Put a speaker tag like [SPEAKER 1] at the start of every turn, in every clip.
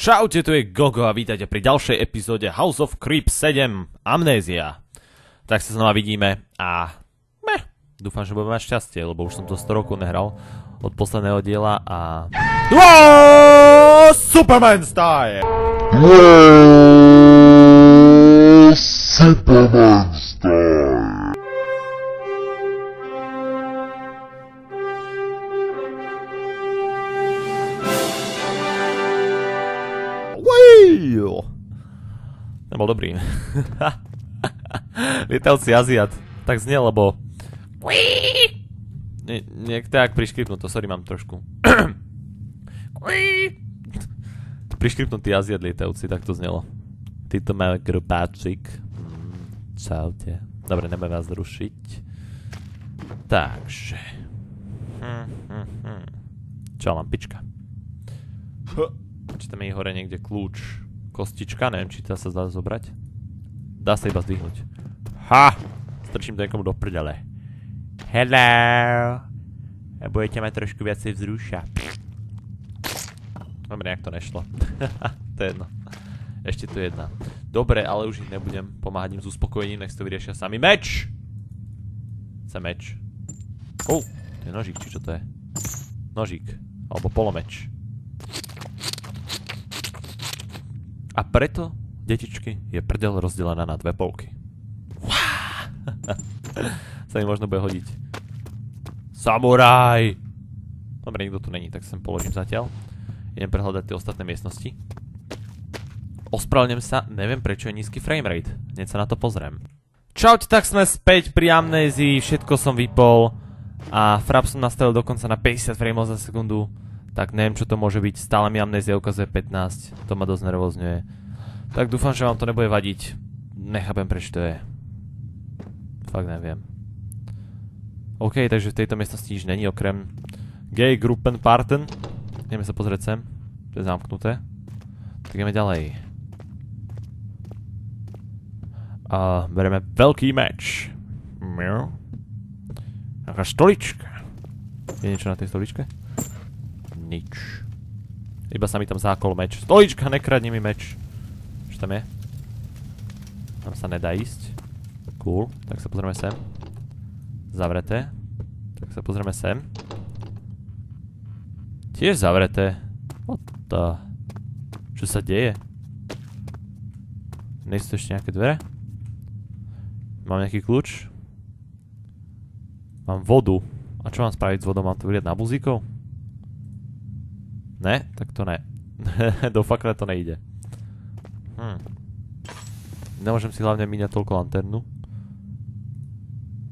[SPEAKER 1] Čaute, tu je Gogo a vítajte pri ďalšej epizóde House of Creep 7 Amnézia. Tak sa znova vidíme a meh, dúfam, že budeme mať šťastie, lebo už som to 100 rokov nehral od posledného diela a... Superman style!
[SPEAKER 2] Superman style!
[SPEAKER 1] Dobrý. Lietajúci Aziat. Tak znie, lebo... Nie, niekto tak priškripnúť, to sorry, mám trošku. Priškripnutý Aziat lietajúci, tak to znelo. Títo majú grubáčik. Mm, Čaute. Dobre, nebudem vás rušiť. Takže... Hm, hm, hm. Čo, lampička? Či tam je hore niekde kľúč. Kostička, neviem, či to sa dá zobrať. Dá sa iba zdvihnúť. Ha! Strčím to niekomu do prdele. Hello! A budete mať trošku viacej vzruša. Dobre, nejak to nešlo. to je jedno. Ešte tu jedna. Dobre, ale už ich nebudem pomáhať im s uspokojením, nech to vyriešia sami. Meč! Chce meč. Oh, to je nožík, či čo to je? Nožík. Alebo polomeč. A preto, detičky, je prdel rozdelená na dve polky. Sa mi možno bude hodiť. Samuraj! Dobre, nikto tu není, tak sem položím zatiaľ. Idem prehľadať tie ostatné miestnosti. Ospravedlňujem sa, neviem prečo je nízky framerate. Hneď sa na to pozriem. Čaute, tak sme späť pri amnézii, všetko som vypol. A frap som nastavil dokonca na 50 frameov za sekundu. Tak neviem, čo to môže byť. Stále mi amnézia ukazuje 15. To ma dosť nervózňuje. Tak dúfam, že vám to nebude vadiť. Nechápem, prečo to je. Fakt neviem. OK, takže v tejto miestnosti nič není okrem Gay Gruppen Parten. Ideme sa pozrieť sem. To je zamknuté. Tak ideme ďalej. A bereme veľký meč. Miau. Taká stolička. Je niečo na tej stoličke? Nič. Iba sa mi tam zákol meč. Stolička, nekradni mi meč. Tam je? Tam sa nedá ísť. Cool. Tak sa pozrieme sem. Zavreté. Tak sa pozrieme sem. Tiež zavreté. What the... Čo sa deje? Nie sú ešte nejaké dvere? Mám nejaký kľúč? Mám vodu. A čo mám spraviť s vodou? Mám to vyliať na buzíkov? Ne? Tak to ne. Do fakle to nejde. Hm. Nemôžem si hlavne míňať toľko lanternu.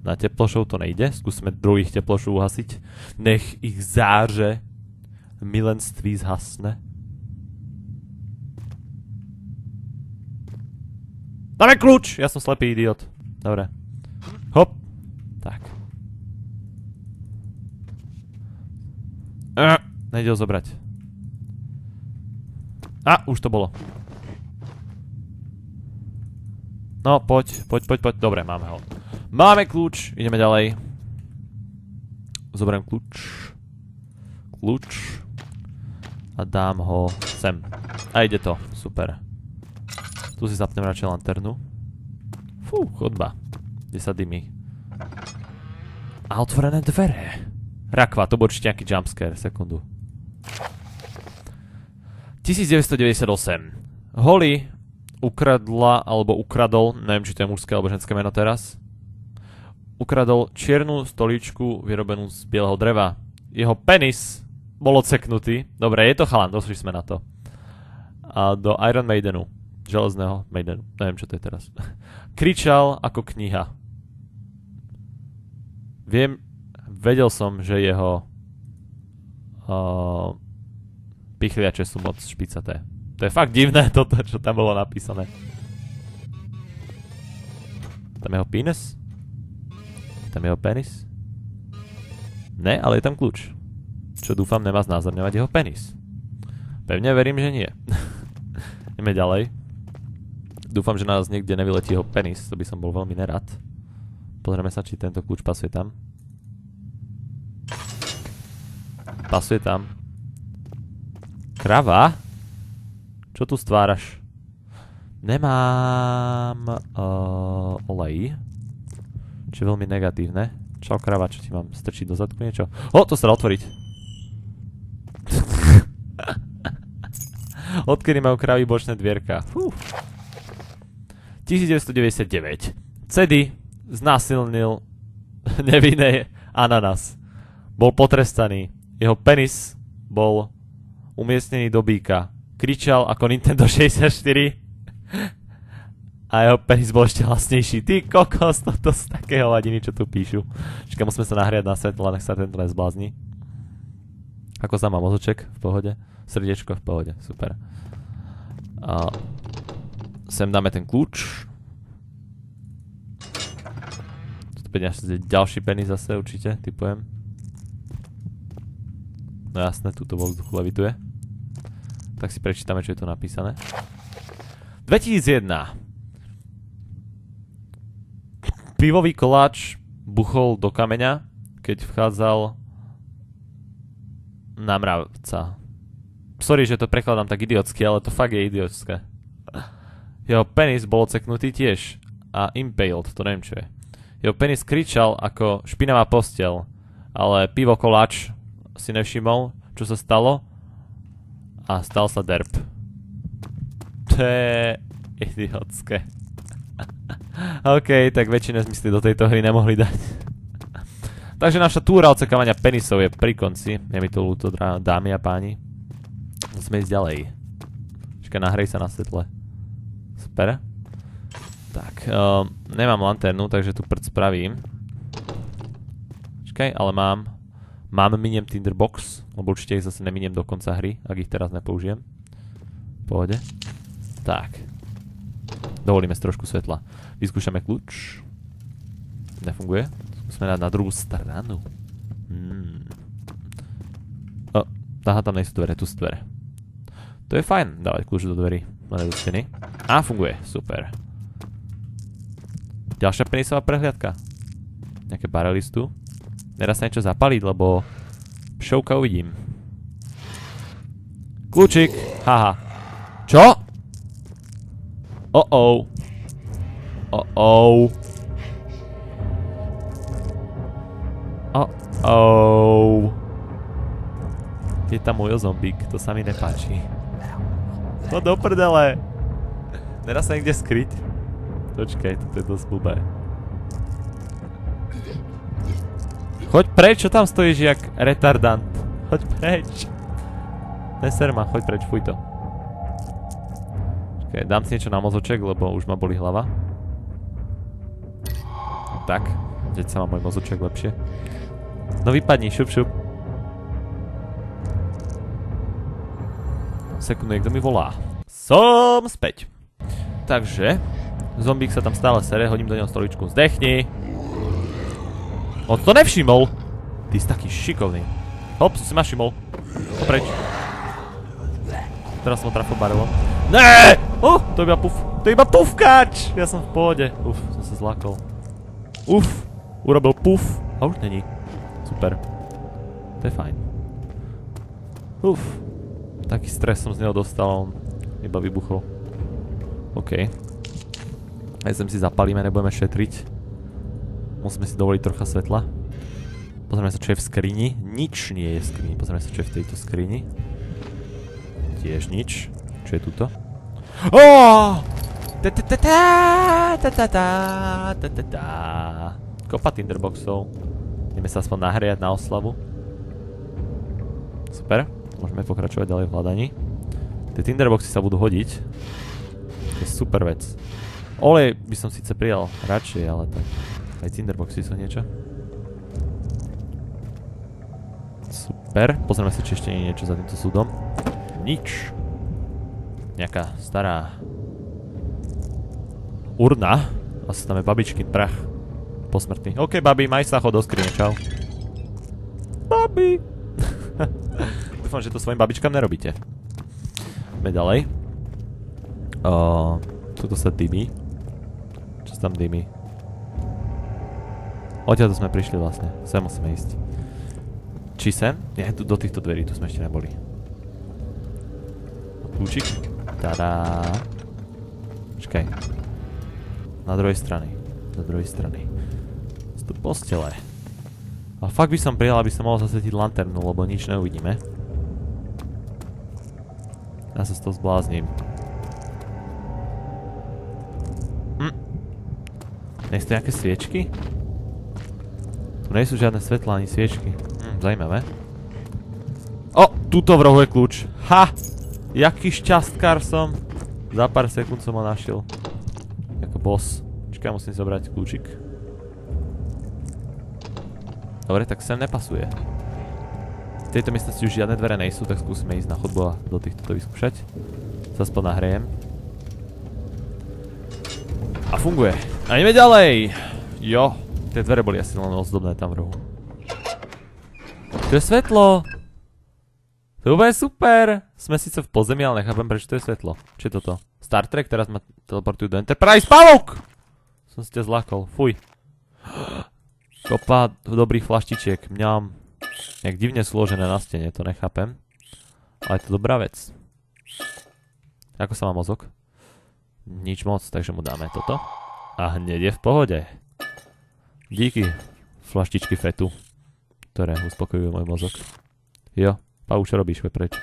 [SPEAKER 1] Na teplošov to nejde. Skúsme druhých teplošov uhasiť. Nech ich záže milenství zhasne. Dáme kľúč! Ja som slepý idiot. Dobre. Hop. Tak. Nejde ho zobrať. A, už to bolo. No, poď, poď, poď, poď. Dobre, máme ho. Máme kľúč, ideme ďalej. Zoberiem kľúč. Kľúč. A dám ho sem. A ide to, super. Tu si zapnem radšej lanternu. Fú, chodba. Kde sa dymí. A otvorené dvere. Rakva, to bol určite nejaký jumpscare. Sekundu. 1998. Holly ukradla, alebo ukradol, neviem, či to je mužské alebo ženské meno teraz, ukradol čiernu stoličku vyrobenú z bieleho dreva. Jeho penis bol odseknutý. Dobre, je to chalan, došli sme na to. A do Iron Maidenu železného Maidenu. Neviem, čo to je teraz. Kričal ako kniha. Viem, vedel som, že jeho uh, pichliače sú moc špicaté. To je fakt divné toto, čo tam bolo napísané. Tam jeho penis? Tam jeho penis? Ne, ale je tam kľúč. Čo dúfam nemá znázorňovať jeho penis. Pevne verím, že nie. Ideme ďalej. Dúfam, že nás niekde nevyletí jeho penis, to by som bol veľmi nerad. Pozrieme sa, či tento kľúč pasuje tam. Pasuje tam. Krava? Čo tu stváraš? Nemám uh, olej. Čo je veľmi negatívne. Čau krava, čo ti mám strčiť do zadku niečo? O, to sa dá otvoriť. Odkedy majú kravy bočné dvierka? Fú. 1999. Cedy znásilnil nevinné ananas. Bol potrestaný. Jeho penis bol umiestnený do býka. Kričal ako Nintendo 64 a jeho penis bol ešte hlasnejší. Ty kokos, toto z takého ladiny, čo tu píšu. Čiže musíme sa nahriať na svetlo, nech sa tento nezblázni. Ako sa má mozoček? V pohode? Srdiečko v pohode, super. A sem dáme ten kľúč. Toto bude ďalší penis zase určite, typujem. No jasné, túto vo vzduchu levituje. Tak si prečítame, čo je tu napísané. 2001. Pivový koláč buchol do kameňa, keď vchádzal na mravca. Sorry, že to prekladám tak idiotsky, ale to fakt je idiotské. Jeho penis bol oceknutý tiež. A impaled, to neviem čo je. Jeho penis kričal ako špinavá postel, ale pivo koláč si nevšimol, čo sa stalo a stal sa derp. To je idiotské. OK, tak väčšine zmysly do tejto hry nemohli dať. Takže naša túra odsekávania penisov je pri konci. Je mi to ľúto, dámy a páni. Musíme ísť ďalej. Čakaj, nahrej sa na svetle. Super. Tak, um, nemám lanternu, takže tu prd spravím. Čakaj, ale mám Mám miniem Tinderbox, lebo určite ich zase neminiem do konca hry, ak ich teraz nepoužijem. Pohode. Tak. Dovolíme si trošku svetla. Vyskúšame kľúč. Nefunguje. Skúsme dať na druhú stranu. Hmm. O, aha, tam nejsú dvere, tu sú dvere. To je fajn, dávať kľúč do dverí. Máme do steny. A, funguje, super. Ďalšia penisová prehliadka. Nejaké barelistu. Nedá sa niečo zapaliť, lebo šovka uvidím. Kľúčik, haha. Čo? Oh-oh. Oh-oh. Oh-oh. Je tam môj zombík, to sa mi nepáči. No do prdele. Nedá sa niekde skryť. Počkaj, toto je dosť blbé. Choď preč, čo tam stojíš jak retardant? Choď preč. Neser ma, choď preč, fuj to. Čakaj, dám si niečo na mozoček, lebo už ma boli hlava. Tak, teď sa má môj mozoček lepšie. No vypadni, šup, šup. Sekundu, niekto mi volá. Som späť. Takže, zombík sa tam stále sere, hodím do neho stoličku, zdechni. On to nevšimol. Ty si taký šikovný. Hop, si ma všimol. Popreč. Teraz som ho trafil barelom. Ne! Oh, to je iba puf. To je iba pufkač! Ja som v pohode. Uf, som sa zlakol. Uf, urobil puf. A už není. Super. To je fajn. Uf. Taký stres som z neho dostal, on iba vybuchol. OK. Aj sem si zapalíme, nebudeme šetriť. Musíme si dovoliť trocha svetla. Pozrieme sa, čo je v skrini. Nič nie je v skrini. Pozrieme sa, čo je v tejto skrini. Tiež nič. Čo je tuto? Kopa tinderboxov. Ideme sa aspoň nahriať na oslavu. Super. Môžeme pokračovať ďalej v hľadaní. Tie tinderboxy sa budú hodiť. To je super vec. Olej by som síce prijal radšej, ale tak aj cinderboxy sú niečo. Super. Pozrieme si, či ešte nie je niečo za týmto súdom. Nič. Nejaká stará urna. Asi tam je babičkin prach. Posmrtný. OK, babi, maj sa, chod do skrine, čau. Babi. Dúfam, že to svojim babičkám nerobíte. Ideme ďalej. Uh, tuto sa dymí. Čo sa tam dymí? Odtiaľ sme prišli vlastne. Sem musíme ísť. Či sem? Nie, do týchto dverí, tu sme ešte neboli. Kľúčik. Tada. Počkaj. Na druhej strany. Do druhej strany. Sú tu postele. A fakt by som prijal, aby som mohol zasvetiť lanternu, lebo nič neuvidíme. Ja sa z toho zblázním. Hm. Sú nejaké sviečky? Tu nie sú žiadne svetlá ani sviečky. Hm, zajímavé. O, tuto v rohu je kľúč. Ha! Jaký šťastkár som. Za pár sekúnd som ho našiel. Ako boss. Čakaj, musím zobrať kľúčik. Dobre, tak sem nepasuje. V tejto miestnosti už žiadne dvere nejsú, tak skúsime ísť na chodbu a do týchto to vyskúšať. Sa aspoň nahrejem. A funguje. A ideme ďalej! Jo, tie dvere boli asi len ozdobné tam v rohu. Tu je svetlo! To je super! Sme síce v pozemí, ale nechápem, prečo to je svetlo. Čo je toto? Star Trek, teraz ma teleportujú do Enterprise. Pavok! Som si ťa zlakol, fuj. Kopa dobrých flaštičiek. Mňam. Jak divne súložené na stene, to nechápem. Ale je to dobrá vec. Ako sa má mozog? Nič moc, takže mu dáme toto. A hneď je v pohode. Díky, flaštičky fetu, ktoré uspokojujú môj mozog. Jo, Pau, čo robíš, preč?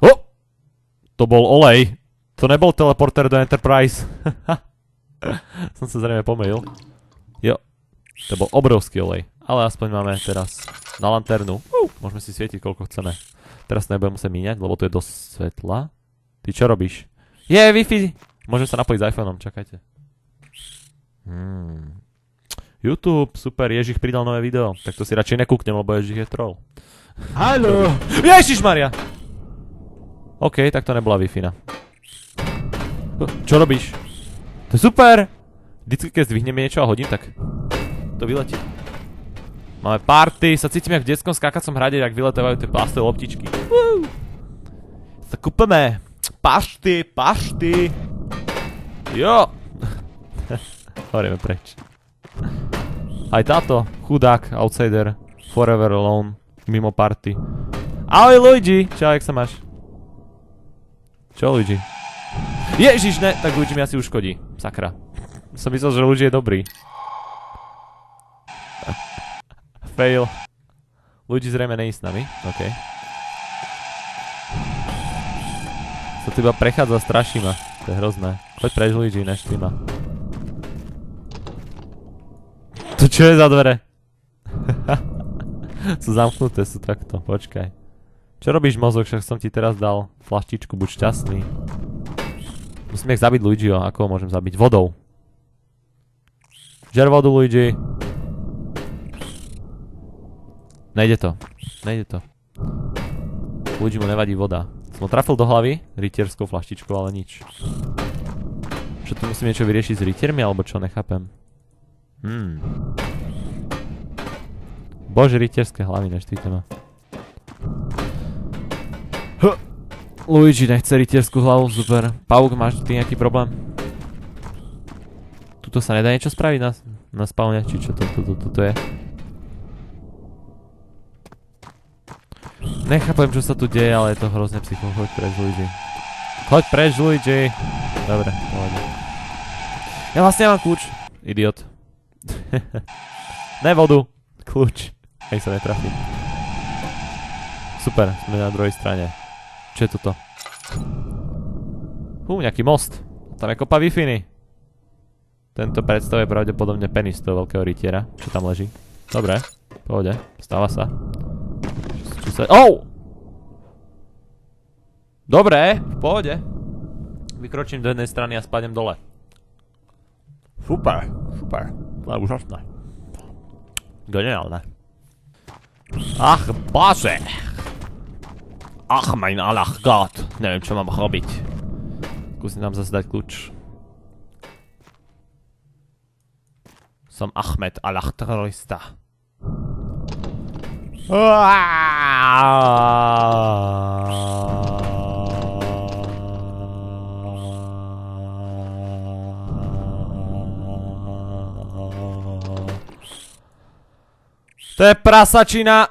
[SPEAKER 1] O! To bol olej. To nebol teleporter do Enterprise. Som sa zrejme pomýlil. Jo, to bol obrovský olej. Ale aspoň máme teraz na lanternu. Uh, môžeme si svietiť koľko chceme. Teraz to nebudem musieť míňať, lebo to je dosť svetla. Ty čo robíš? Je, Wi-Fi! Môžem sa napojiť s iPhoneom, čakajte. Hmm. YouTube, super, Ježich pridal nové video. Tak to si radšej nekúknem, lebo Ježich je troll.
[SPEAKER 3] Haló!
[SPEAKER 1] Ježišmaria! OK, tak to nebola Wi-Fi. Čo robíš? To je super! Vždycky, keď zdvihneme niečo a hodím, tak to vyletí. Máme party, sa cítim jak v detskom skákacom hrade, jak vyletávajú tie plastové loptičky. Woo! Tak kúpeme pašty, pašty. Jo! Horieme preč. Aj táto, chudák, outsider, forever alone, mimo party. Ahoj Luigi! Čau, jak sa máš? Čo Luigi? Ježiš, ne, tak Luigi mi asi uškodí. Sakra. Som myslel, že Luigi je dobrý. Fail. Luigi zrejme není s nami, OK. Sa tu iba prechádza, straší ma. To je hrozné. Choď preč Luigi, neštví ma. To čo je za dvere? sú zamknuté, sú takto, počkaj. Čo robíš mozog, však som ti teraz dal flaštičku, buď šťastný. Musím ich zabiť Luigiho, ako ho môžem zabiť? Vodou. Žer vodu Luigi. Nejde to. Nejde to. Luigi mu nevadí voda. Som ho trafil do hlavy rytierskou flaštičkou, ale nič. Čo tu musím niečo vyriešiť s rytiermi, alebo čo? Nechápem. Hmm. Bože, rytierské hlavy, neštvíte ma. Huh. Luigi nechce rytierskú hlavu, super. Pauk, máš ty nejaký problém? Tuto sa nedá niečo spraviť na, na spawne, či čo to, to, to, to, to je? Nechápem, čo sa tu deje, ale je to hrozne psycho. Choď preč, Luigi. Choď preč, Luigi. Dobre, pohode. Ja vlastne mám kľúč. Idiot. ne vodu. Kľúč. Nech sa netrafím. Super, sme na druhej strane. Čo je toto? Hú, nejaký most. Tam je kopa wi Tento predstavuje pravdepodobne penis toho veľkého rytiera, čo tam leží. Dobre, pohode, stáva sa. Čo sa... Oh! Dobre, v pohode. Vykročím do jednej strany a spadnem dole. Super, super. Úžasné. Geniálne. Ach, bože. Ach, mein Allah Gott. Neviem, čo mám robiť. Skúsim nám zase dať kľúč. Som Ahmed Allah terorista. To je prasačina.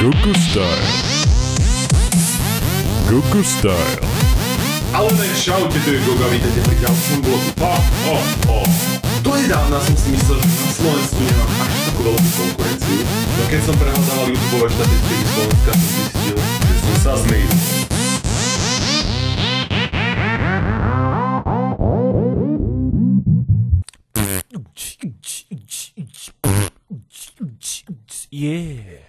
[SPEAKER 3] Goku Style. Goku Style.
[SPEAKER 4] Ale ne, čaute, tu je Goga, vítajte pri ďalšom blogu. Ha, ha, ha. Do nedávna som si myslel, že na Slovensku nemám až takú veľkú konkurenciu. No keď som prehľadával YouTube štatistiky Slovenska, som zistil, že som sa zmýlil.
[SPEAKER 1] Yeah.